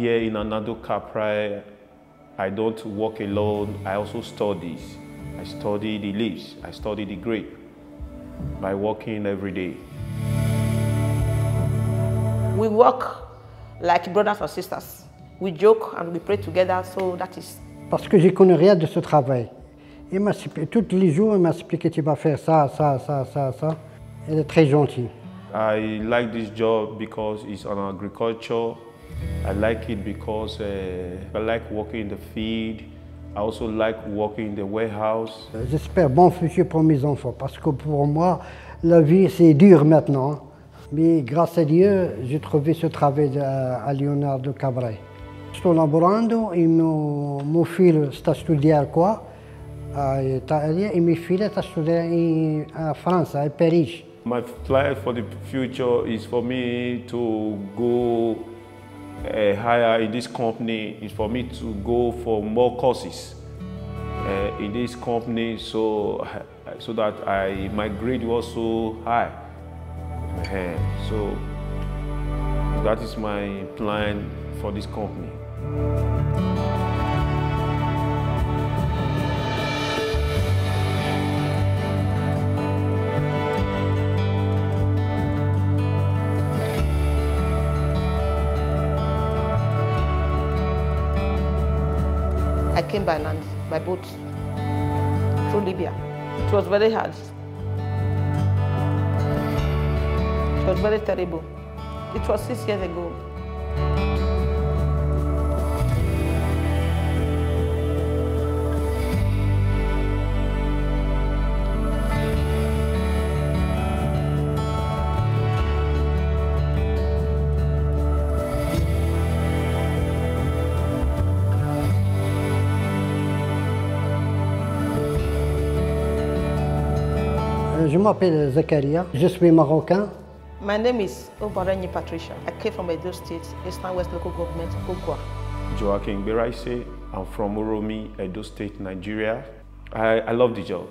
here in Arnaldo Caprai, I don't work alone. I also study. I study the leaves. I study the grape by working every day. We work like brothers or sisters. We joke and we pray together, so that is. Parce que je ne connais rien de ce travail. Il m'a tous les jours, il m'a expliqué tu vas faire ça, ça, ça, ça, ça. Il est très gentil. I like this job because it's on agriculture. I like it because uh, I like working in the field. I also like working in the warehouse. J'espère bon futur pour mes enfants parce que pour moi, la vie c'est dur maintenant. Mais grâce a Dio j'ai trouvé ce travail a Leonardo Cabrai. Sto lavorando e mio, mio figlio sta a studiare qua a Italia e mia figlia sta a studiare in a Francia, a Parigi. My plan for the future is for me to go uh, higher in this company, is for me to go for more courses uh, in this company so, so that I, my grade was so high. Uh, so that is my plan for this company. I came by land, by boat, through Libya. It was very hard. It was very terrible. It was six years ago. Je m'appelle Zakaria, je suis marocain. My name is Obarenyi Patricia. I came from Edo State, Eastern West Local Government, Okwa. Joaquin Beraise. I'm from Uromi, Edo State, Nigeria. I, I love the job.